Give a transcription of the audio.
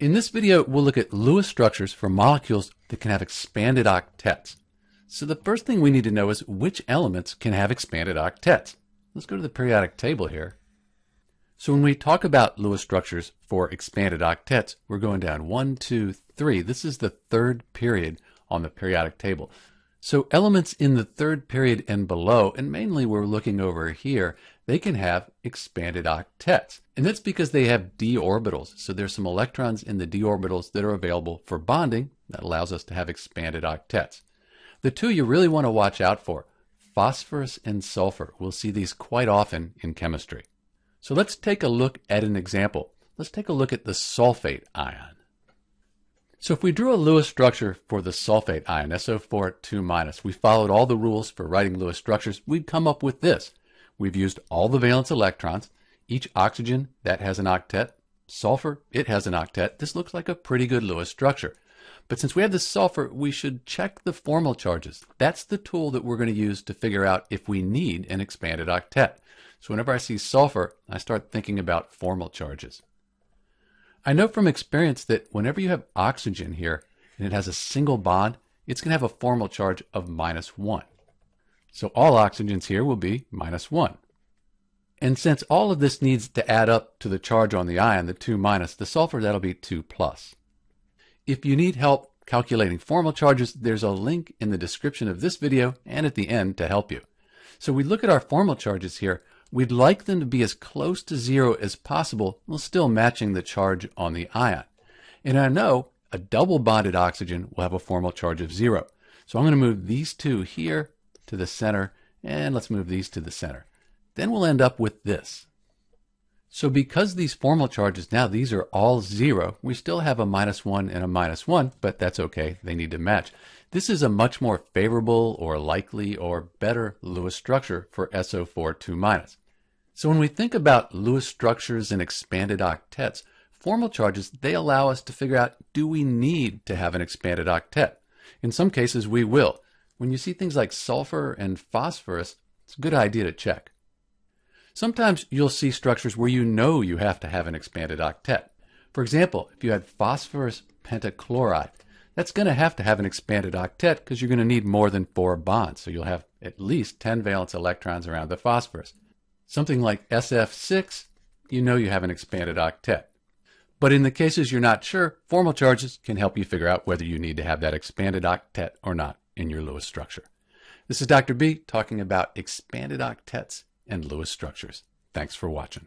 In this video, we'll look at Lewis structures for molecules that can have expanded octets. So the first thing we need to know is which elements can have expanded octets. Let's go to the periodic table here. So when we talk about Lewis structures for expanded octets, we're going down one, two, three. This is the third period on the periodic table. So elements in the third period and below, and mainly we're looking over here, they can have expanded octets. And that's because they have d orbitals. So there's some electrons in the d orbitals that are available for bonding that allows us to have expanded octets. The two you really want to watch out for, phosphorus and sulfur. We'll see these quite often in chemistry. So let's take a look at an example. Let's take a look at the sulfate ion. So if we drew a Lewis structure for the sulfate ion, SO4 2 we followed all the rules for writing Lewis structures, we'd come up with this. We've used all the valence electrons. Each oxygen, that has an octet. Sulfur, it has an octet. This looks like a pretty good Lewis structure. But since we have the sulfur, we should check the formal charges. That's the tool that we're going to use to figure out if we need an expanded octet. So whenever I see sulfur, I start thinking about formal charges. I know from experience that whenever you have oxygen here and it has a single bond, it's going to have a formal charge of minus 1. So all oxygens here will be minus 1. And since all of this needs to add up to the charge on the ion, the 2 minus, the sulfur, that'll be 2 plus. If you need help calculating formal charges, there's a link in the description of this video and at the end to help you. So we look at our formal charges here. We'd like them to be as close to zero as possible while still matching the charge on the ion. And I know a double bonded oxygen will have a formal charge of zero. So I'm going to move these two here to the center, and let's move these to the center. Then we'll end up with this. So because these formal charges now, these are all zero, we still have a minus one and a minus one, but that's okay. They need to match. This is a much more favorable or likely or better Lewis structure for SO4 2 minus. So when we think about Lewis structures and expanded octets, formal charges, they allow us to figure out, do we need to have an expanded octet? In some cases, we will. When you see things like sulfur and phosphorus, it's a good idea to check. Sometimes you'll see structures where you know you have to have an expanded octet. For example, if you had phosphorus pentachloride, that's going to have to have an expanded octet because you're going to need more than four bonds. So you'll have at least 10 valence electrons around the phosphorus. Something like SF6, you know you have an expanded octet. But in the cases you're not sure, formal charges can help you figure out whether you need to have that expanded octet or not in your Lewis structure. This is Dr. B talking about expanded octets and Lewis structures. Thanks for watching.